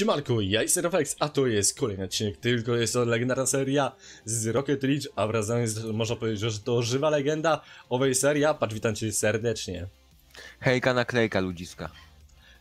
Siemanko, ja jestem Rafex, a to jest kolejny odcinek, tylko jest to legendarna seria z Rocket Ridge, a wraz z nami jest, można powiedzieć, że to żywa legenda owej serii, patrz, witam cię serdecznie. Hejka naklejka ludziska.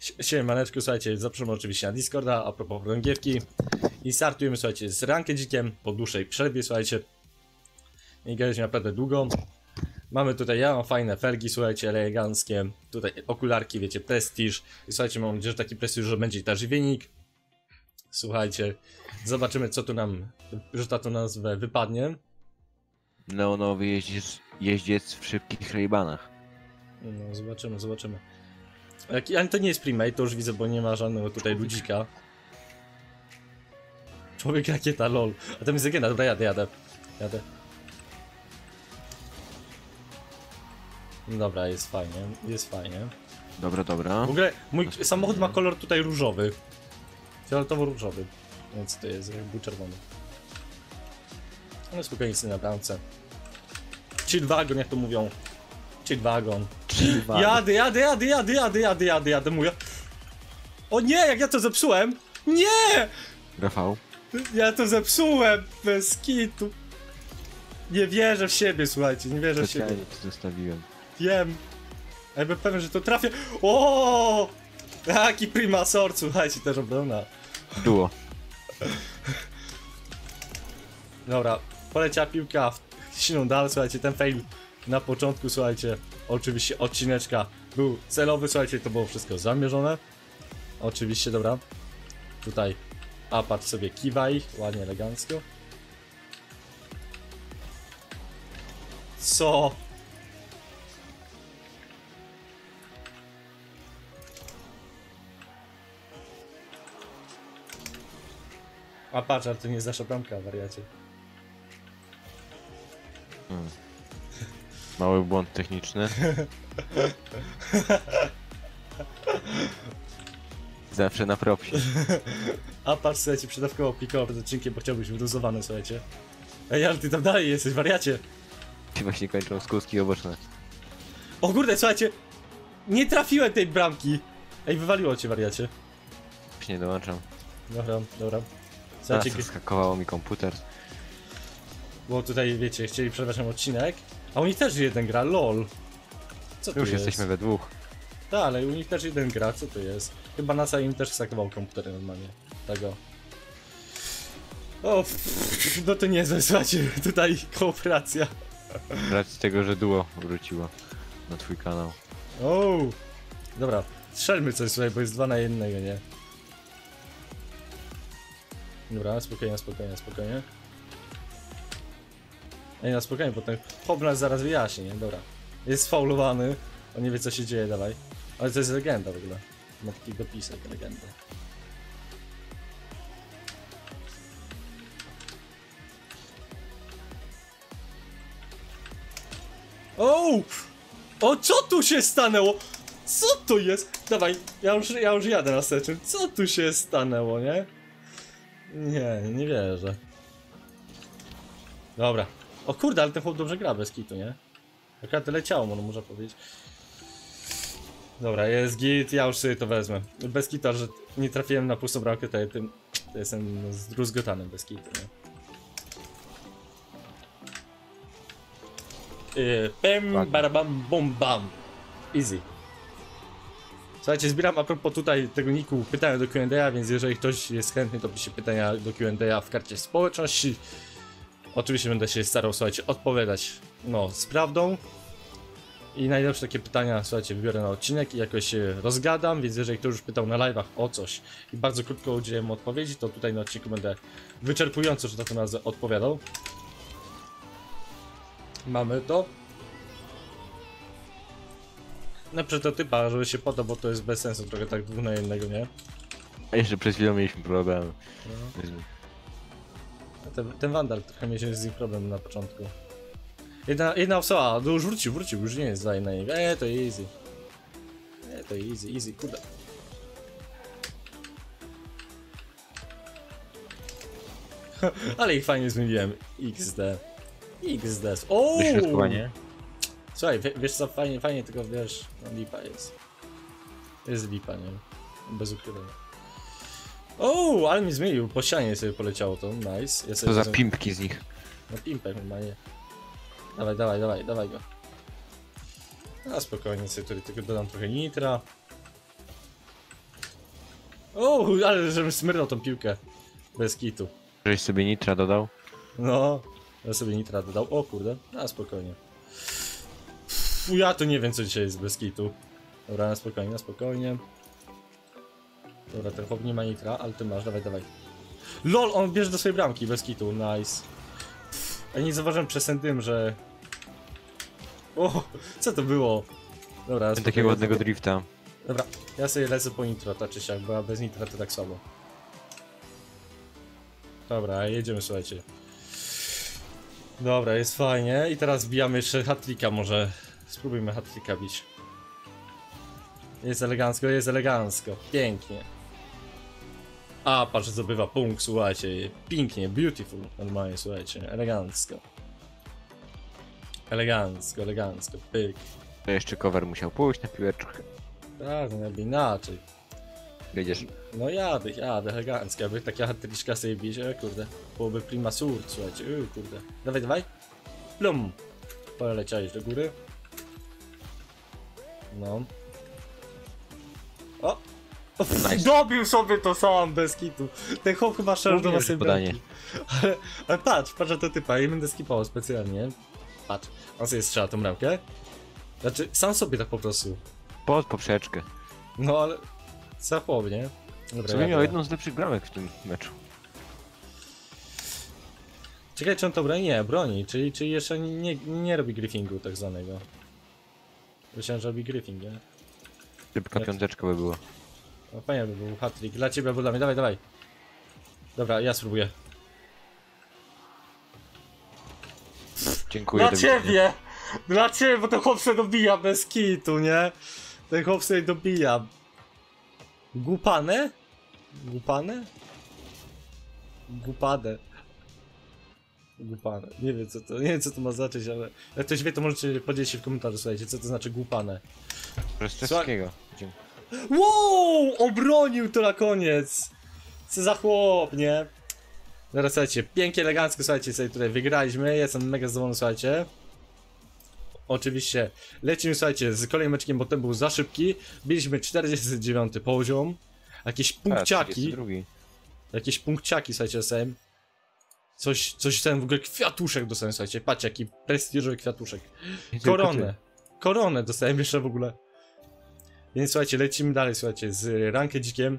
Sie- Siemaneczku, słuchajcie, zapraszamy oczywiście na Discorda, a propos rągiewki i startujemy, słuchajcie, z rankedzikiem po dłuższej przerwie, słuchajcie. Nie gadaliśmy naprawdę długo. Mamy tutaj, ja mam fajne felgi, słuchajcie, eleganckie, tutaj okularki, wiecie, prestiż. I słuchajcie, mam nadzieję, że taki prestiż, że będzie i ta żywienik. Słuchajcie, zobaczymy co tu nam, że ta to nazwę wypadnie. Neonowy jeździec, jeździec w szybkich rejbanach. No, zobaczymy, zobaczymy. Ale to nie jest primate, to już widzę, bo nie ma żadnego tutaj ludzika. Człowiek rakieta, lol. A tam jest legenda, dobra, jadę, jadę. Jadę. Dobra, jest fajnie, jest fajnie. Dobra, dobra. W ogóle mój samochód ma kolor tutaj różowy. Fioletowo-różowy. Więc to jest jakby czerwony. No spokojnie sobie na bramce. Chill wagon, jak to mówią. Chill wagon. Jadę, jadę, jadę, jadę, jadę, jadę, jadę, jadę, mówię. O nie, jak ja to zepsułem! Nie! Rafał. Ja to zepsułem! Bez kitu. Nie wierzę w siebie, słuchajcie, nie wierzę w siebie. Specjalnie zostawiłem. Wiem. Ja bym pewien, że to trafię. O! Jaki prima sort, słuchajcie, też obrona. Duo. Dobra, poleciała piłka w silną dal, słuchajcie, ten fail na początku, słuchajcie, oczywiście odcineczka był celowy, słuchajcie, to było wszystko zamierzone. Oczywiście, dobra. Tutaj apart sobie kiwaj, ładnie, elegancko. Co? A patrz, ale to nie jest nasza bramka, wariacie. Mały błąd techniczny. Zawsze na propsie. A patrz, słuchajcie, przedawkowo plikował przed odcinkiem, bo chciał być wyluzowany, słuchajcie. Ej, ale ty tam dalej jesteś, wariacie. Się właśnie kończą skutki oboczne. O kurde, słuchajcie, nie trafiłem tej bramki. Ej, wywaliło cię, wariacie. Już nie dołączam. Dobra, dobra. Teraz Słuchajcie, skakowało mi komputer. bo tutaj, wiecie, chcieli przerwać nam odcinek, a u nich też jeden gra, lol. Co to Już jest? jesteśmy we dwóch. Tak, ale u nich też jeden gra, co to jest? Chyba NASA im też skakował komputer normalnie. Tego. O, pff, no to niezłe, słuchajcie, tutaj kooperacja. Z racji tego, że duo wróciło na twój kanał. O! Dobra, strzelmy coś słuchaj, bo jest dwa na jednego, nie? Dobra, spokojnie, spokojnie, spokojnie. Ej, na spokojnie, bo ten nas zaraz wyjaśni, nie? Dobra. Jest faulowany, on nie wie co się dzieje, dawaj. Ale to jest legenda w ogóle. Ma taki dopisek, legenda. O! O, co tu się stanęło? Co to jest? Dawaj, ja już, ja już jadę na seczym. Co tu się stanęło, nie? Nie, nie wierzę. Dobra. O kurde, ale ten chłop dobrze gra bez kitu, nie? Akurat leciało, mu, no można powiedzieć. Dobra, jest git, ja już sobie to wezmę. Bez kita, że nie trafiłem na pustą bramkę, to, ja tym, to jestem zdruzgotany bez kitu, nie? Yy, Pem, barabam, bum, bam. Easy. Słuchajcie, zbieram a propos tutaj tego niku pytania do Q&A, więc jeżeli ktoś jest chętny, to pisze pytania do Q&A w karcie społeczności. Oczywiście będę się starał, słuchajcie, odpowiadać, no, z prawdą. I najlepsze takie pytania, słuchajcie, wybiorę na odcinek i jakoś się rozgadam, więc jeżeli ktoś już pytał na live'ach o coś i bardzo krótko udzielę mu odpowiedzi, to tutaj na odcinku będę wyczerpująco, że tak nazwę, odpowiadał. Mamy to. Na prototypa, żeby się podał, bo to jest bez sensu trochę tak dwóch na jednego, nie? A jeszcze przed chwilą mieliśmy problemy. No. Ten, ten Wandal trochę mieliśmy z nim problem na początku. Jedna, jedna osoba, no już wrócił, wrócił, już nie jest dalej na niego. Eee, to easy. Eee, to easy, easy, kurde. Ale ich fajnie zmieniłem. XD. XD. O! Słuchaj, wie, wiesz co, fajnie, fajnie, tylko wiesz, no lipa jest. Jest lipa, nie? Bez ukrywania. O, ale mi zmienił, po ścianie sobie poleciało to, nice. Ja Co za pimpki z nich. No pimpek normalnie. Dawaj, dawaj, dawaj, dawaj go. A spokojnie sobie tutaj tylko dodam trochę nitra. O, ale żebym smyrnął tą piłkę. Bez kitu. Żeś sobie nitra dodał? No, ja sobie nitra dodał. O kurde, a spokojnie. Fu, ja to nie wiem co dzisiaj jest bez kitu. Dobra, na spokojnie, na spokojnie. Dobra, ten chłop nie ma nitra, ale ty masz, dawaj, dawaj. LOL, on bierze do swojej bramki, bez kitu, nice. A nie zauważyłem przez ten dym, że... O, co to było? Dobra, na Takiego ładnego spokojnie. drifta. Dobra, ja sobie lecę po nitro, tak czy siak, bo bez nitra to tak słabo. Dobra, jedziemy, słuchajcie. Dobra, jest fajnie. I teraz wbijamy jeszcze hat-tricka może. Spróbujmy hat-tricka bić. Jest elegancko, jest elegancko. Pięknie. A, patrz, zdobywa punkt, słuchajcie. Pięknie, beautiful. Normalnie, słuchajcie. Elegancko. Elegancko, elegancko. Pyk. To jeszcze cover musiał pójść na piłeczkę. Tak, no jakby inaczej. Jedziesz. No jadę, jadę, elegancko. Jakby taka hatryszka sobie bierze, kurde. Byłoby prima surt, słuchajcie, yy, kurde. Dawaj, dawaj. Plum. Poleciałeś do góry. No. O! Nice. Dobił sobie to sam, bez kitu. Ten chłop chyba was że podanie. Ale, ale patrz, patrz na to typa, ja będę skipował specjalnie. Patrz, on sobie strzela tą bramkę. Znaczy, sam sobie tak po prostu. Pod poprzeczkę. No ale... Za chłop, nie? Dobra, Sobie jadę. miał jedną z lepszych bramek w tym meczu. Czekaj, czy on to broni? Nie, broni, czyli, czyli jeszcze nie, nie robi griffingu tak zwanego. Myślałem, że robi griffing, nie? Szybka Jak- piąteczka by była. No fajnie by był hat-trick. Dla ciebie albo dla mnie, dawaj, dawaj. Dobra, ja spróbuję. Dziękuję. Dla do widzenia. ciebie! Dla ciebie, bo ten chłop sobie dobija bez kitu, nie? Ten chłop sobie dobija. Głupane? Głupane? Głupane. Głupane. Nie wiem co to, nie wiem co to ma znaczyć, ale jak ktoś wie, to możecie podzielić się w komentarzu, słuchajcie, co to znaczy głupane. Dziękuję. Wow! Obronił to na koniec! Co za chłop, nie? Teraz słuchajcie, pięknie, elegancko, słuchajcie, sobie tutaj wygraliśmy, jestem mega zadowolony, słuchajcie. Oczywiście lecimy, słuchajcie, z kolejnym meczkiem, bo ten był za szybki. Biliśmy 49 poziom. Jakieś punkciaki, 32. jakieś punkciaki, słuchajcie, dostałem. Coś, coś dostałem w ogóle kwiatuszek dostałem, słuchajcie, patrzcie, jaki prestiżowy kwiatuszek. Koronę. Koronę dostałem jeszcze w ogóle. Więc słuchajcie, lecimy dalej, słuchajcie, z rankę dzikiem.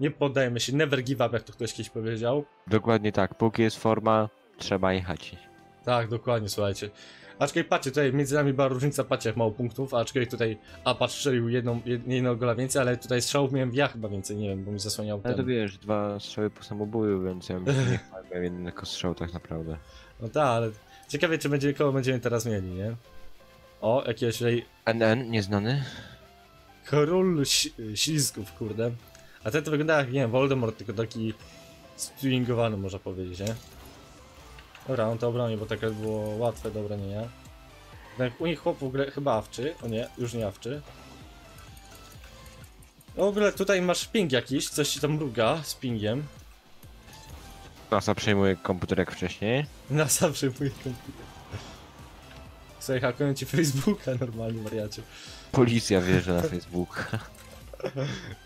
Nie poddajemy się, never give up, jak to ktoś kiedyś powiedział. Dokładnie tak. Póki jest forma, trzeba jechać. Tak, dokładnie, słuchajcie. Aczkolwiek patrzcie, tutaj między nami była różnica, patrzcie jak mało punktów, aczkolwiek tutaj Apache strzelił jedną, jed- jednego gola więcej, ale tutaj strzałów miałem ja chyba więcej, nie wiem, bo mi zasłaniał Ale to ten. wiesz, dwa strzały po samobuju, więc ja miałem jeden tylko strzał tak naprawdę. No tak, ale ciekawie czy będzie, kogo będziemy teraz mieli, nie? O, jakiegoś tutaj NN, nieznany? król ślizgów, kurde. A ten to wygląda jak, nie wiem, Voldemort, tylko taki stringowany, można powiedzieć, nie? Dobra, on to obroni, bo takie było łatwe do obronienia. Tak, u nich chłop w ogóle chyba awczy. O nie, już nie awczy. W ogóle tutaj masz ping jakiś, coś ci tam mruga z pingiem. NASA przejmuje komputer jak wcześniej. NASA przyjmuje komputer. Słuchaj, hakują ci Facebooka normalnie, wariacie. Policja wjeżdża na Facebook.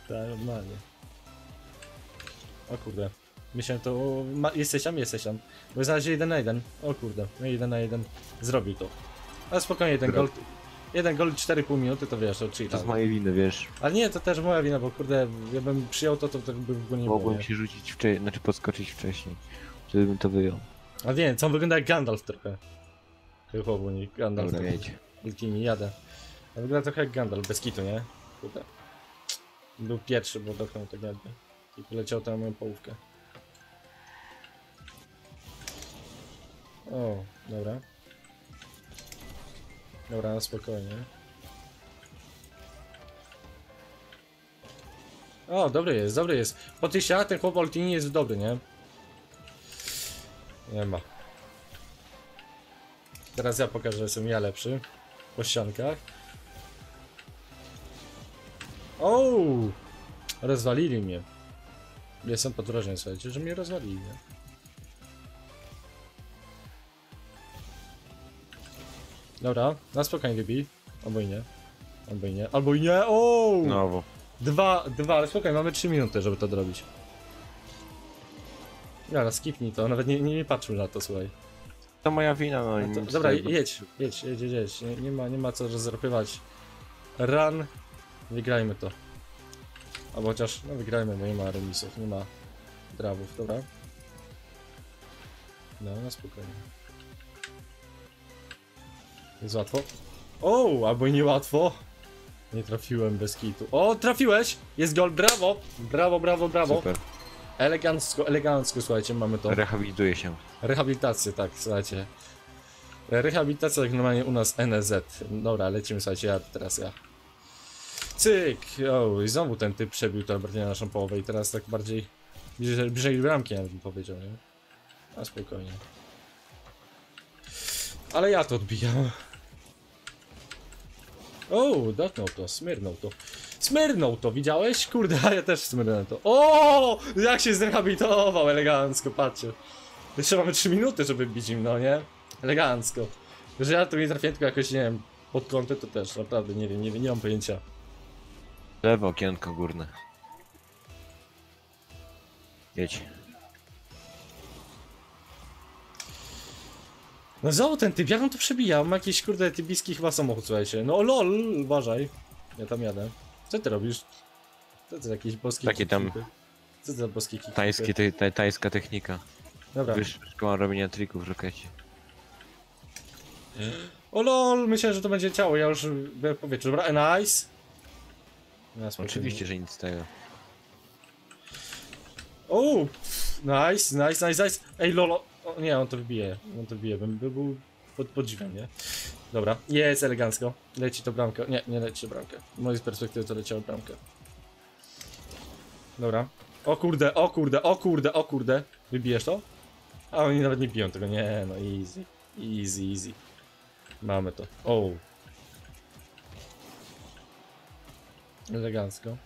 Tak, normalnie. O kurde. Myślałem to... o, Ma, jesteś tam? Jesteś tam. Bo znaleźli jeden na jeden. O kurde. No jeden na jeden. Zrobił to. Ale spokojnie, jeden gol... Jeden gol 4,5 minuty to wiesz, to chill. To z mojej winy, wiesz. Ale nie, to też moja wina, bo kurde, ja bym przyjął to, to, to by go nie było, Mogłem nie? się rzucić wcześniej, znaczy podskoczyć wcześniej. Wtedy bym to wyjął. A wiem, co on wygląda jak Gandalf trochę. Chyba, nie Gandalf. Dobra, jedź. Wilkini, jadę. A wygląda trochę jak Gandalf, bez kitu, nie? Kurde. Był pierwszy, bo dotknął tak jakby. I poleciał tam moją połówkę. O, dobra. Dobra, spokojnie. O, dobry jest, dobry jest. Po tysia ten chłop Oltini jest dobry, nie? Nie ma. Teraz ja pokażę, że jestem ja lepszy. Po ściankach. O! Rozwalili mnie. Jestem pod wrażeniem, słuchajcie, że mnie rozwalili, nie? Dobra, na spokojnie wybij. Albo i nie. Albo i nie. Albo i nie. O! Znowu. Dwa, dwa, ale spokojnie, mamy 3 minuty, żeby to zrobić. Dobra, skipnij to, nawet nie, nie, nie patrzył na to, słuchaj. To moja wina, no. No to, dobra, tego. jedź, jedź, jedź, jedź, jedź. Nie, nie, ma, nie ma co rozropywać. Run. Wygrajmy to. Albo chociaż, no wygrajmy, bo nie ma remisów, nie ma drawów, dobra? No, na spokojnie. Jest łatwo. O, albo i niełatwo. Nie trafiłem bez kitu. O, trafiłeś! Jest gol, brawo! Brawo, brawo, brawo. Super. Elegancko, elegancko, słuchajcie, mamy to. Rehabilituje się. Rehabilitację, tak, słuchajcie. Rehabilitacja jak normalnie u nas NZ. Dobra, lecimy, słuchajcie, ja teraz ja. Cyk! O, i znowu ten typ przebił to bardziej na naszą połowę i teraz tak bardziej bliżej, bliżej bramki, ja bym powiedział, nie? A spokojnie. Ale ja to odbijam. O, dotknął to, smyrnął to. Smyrnął to, widziałeś? Kurde, ja też smyrnąłem to. O, jak się zrehabilitował elegancko, patrzcie. Jeszcze mamy 3 minuty, żeby bić im, no nie? Elegancko. Że ja tu nie trafiłem tylko jakoś, nie wiem, pod kątem to też, naprawdę, nie wiem, nie wiem, nie mam pojęcia. Lewo okienko górne. Jedź. No znowu ten typ, jak on to przebija? Ma jakiś, kurde, tybijski chyba samochód, słuchajcie. No lol, uważaj. Ja tam jadę. Co ty robisz? Co to jakieś boskie Takie tam-? Co to za boskie te, te, tajska technika. Dobra. Wyższa szkoła robienia trików w rokecie. O lol, myślałem, że to będzie ciało, ja już byłem w powietrzu. Dobra, nice. Na spokojnie. Oczywiście, że nic z tego. O, nice, nice, nice, nice. Ej, lolo. Nie, on to wybije. On to wybije, bym by był pod podziwem, nie? Dobra, jest elegancko. Leci to bramkę. Nie, nie leci to bramkę. Z mojej perspektywy to leciało bramkę. Dobra. O kurde, o kurde, o kurde, o kurde. Wybijesz to? A oni nawet nie biją tego. Nie, no easy. Easy, easy. Mamy to. O. Elegancko.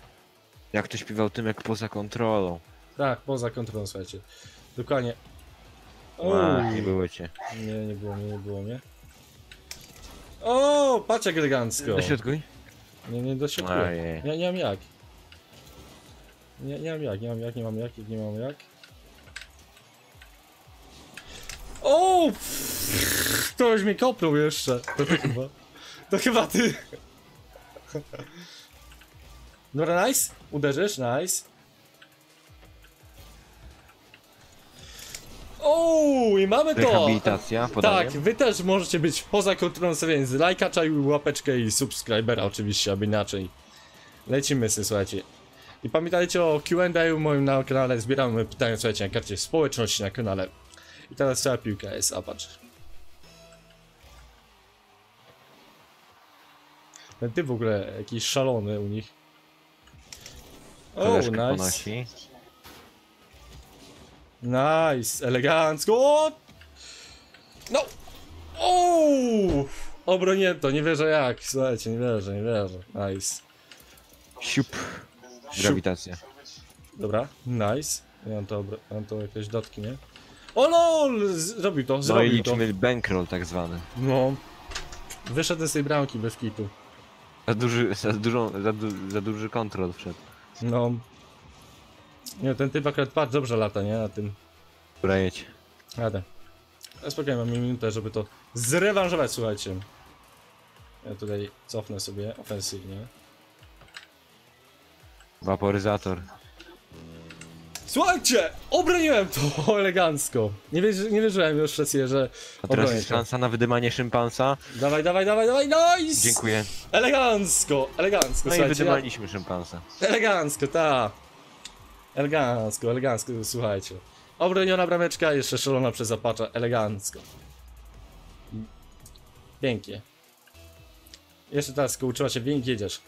Jak to śpiewał tym jak poza kontrolą. Tak, poza kontrolą, słuchajcie. Dokładnie. Nie było cię. nie, nie było mnie, nie było mnie. O, patrz jak elegancko. Dośrodkuj. Nie, nie. Ojej. Nie, nie mam jak. Nie, nie mam jak, nie mam jak, nie mam jak, nie mam jak. O! pff, Ktoś mnie kopnął jeszcze. To ty chyba. To chyba ty. Dobra, nice. Uderzysz, nice. O, i mamy to! Rehabilitacja, podanie. Tak, wy też możecie być poza kontrolą sobie, więc lajka, czaj, łapeczkę i subskrybera oczywiście, aby inaczej. Lecimy sobie, słuchajcie. I pamiętajcie o Q&A moim na kanale, zbieramy pytania, słuchajcie, na karcie społeczności na kanale. I teraz cała piłka jest, a patrz. Ten typ w ogóle jakiś szalony u nich. O, Koleżkę nice. ponosi. Nice, elegancko. O! No! Ooo! Obronięto, nie wierzę jak. Słuchajcie, nie wierzę, nie wierzę. Nice. Siup. Grawitacja. Dobra, nice. Ja mam to, ja mam to jakieś dotki, nie? O lol! Zrobił to, No i zrobił to. bankroll tak zwany. No. Wyszedł z tej bramki bez kitu. Za duży, za dużą, za, du, za duży kontrol wszedł. No. Nie, ten typ akurat patrz, dobrze lata, nie? Na tym. Jedź. Jadę. Ja spokojnie, mam minutę, żeby to zrewanżować, słuchajcie. Ja tutaj cofnę sobie ofensywnie. Waporyzator. Słuchajcie! Obroniłem to elegancko. Nie, wierzy, nie wierzyłem już szację, że A teraz obronię jest to. szansa na wydymanie szympansa. Dawaj, dawaj, dawaj, dawaj, nice! Dziękuję. Elegancko, elegancko, No i słuchajcie. wydymaliśmy szympansa. Elegancko, ta. Elegancko, elegancko, słuchajcie. Obroniona brameczka, jeszcze szalona przez zapacza, elegancko. Pięknie. Jeszcze teraz uczyła się wiek, jedziesz.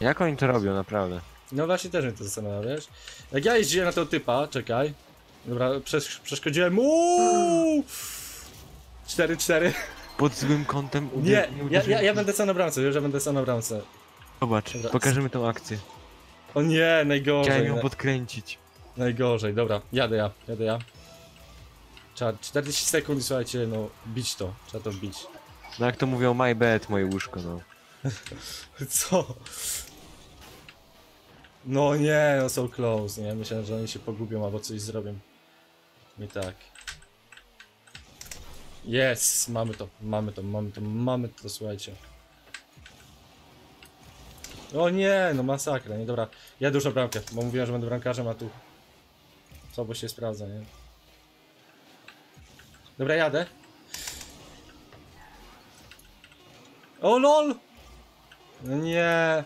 Jak oni to robią, naprawdę? No właśnie też mnie to zastanawia, wiesz? Jak ja jeździłem na tego typa, czekaj. Dobra, przesz przeszkodziłem mu. 4-4. Pod złym kątem Nie, uder- ja, ja, ja będę sam na bramce, wiesz, że będę sam na bramce. Zobacz, Dobra. pokażemy tą akcję. O nie, najgorzej. Chciałem ją podkręcić. Najgorzej, dobra, jadę ja, jadę ja. Trzeba 40 sekund i słuchajcie, no, bić to, trzeba to bić. No jak to mówią, my bed, moje łóżko, no. Co? No nie, no so close, nie? Myślałem, że oni się pogubią albo coś zrobią. Nie tak. Jest, mamy to, mamy to, mamy to, mamy to, słuchajcie. O nie, no masakra, nie, dobra. Ja dużo bramkę, bo mówiłem, że będę bramkarzem, a tu... Co, bo się sprawdza, nie? Dobra, jadę. O lol! No nie.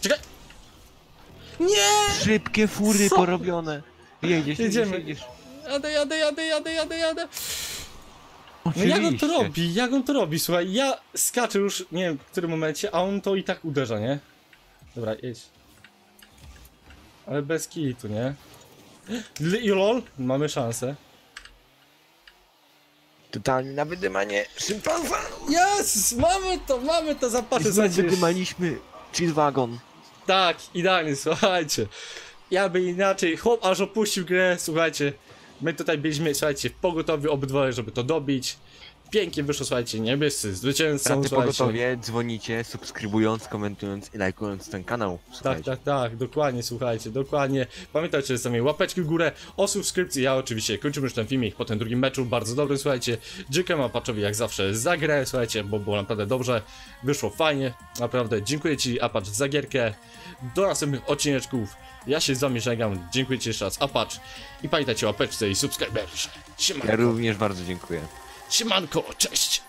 Czekaj! Nie! Szybkie fury Co? porobione. Jedziesz, jedziesz, Jedziemy. jedziesz. Jadę, jadę, jadę, jadę, jadę, jadę. No jak on to robi? Jak on to robi? Słuchaj, ja skaczę już, nie wiem w którym momencie, a on to i tak uderza, nie? Dobra, jedź. Ale bez kitu, nie? Lol, mamy szansę. Totalnie na wydymanie szympansa. Yes! Mamy to, mamy to, zapatrzę, słuchajcie. wydymaliśmy chill wagon. Tak, idealnie, słuchajcie. Ja by inaczej, chłop aż opuścił grę, słuchajcie. My tutaj byliśmy, słuchajcie, pogotowi obydwoje, żeby to dobić. Pięknie wyszło, słuchajcie, niebiescy zwycięzcą, Straty słuchajcie. pogotowie, dzwonicie, subskrybując, komentując i lajkując ten kanał. Tak, Słuchajcie. tak, tak, dokładnie, słuchajcie, dokładnie. Pamiętajcie, że zostawienie łapeczki w górę, o subskrypcji. Ja oczywiście kończymy już ten filmik po tym drugim meczu, bardzo dobrym, słuchajcie. Dziękuję Apaczowi jak zawsze za grę, słuchajcie, bo było naprawdę dobrze, wyszło fajnie, naprawdę. Dziękuję Ci, Apacz, za gierkę. Do następnych odcineczków. Ja się z Wami żegnam, dziękuję Ci jeszcze raz, Apacz. I pamiętajcie o łapeczce i subskryberze. Ja również bardzo dziękuję. Siemanko, cześć.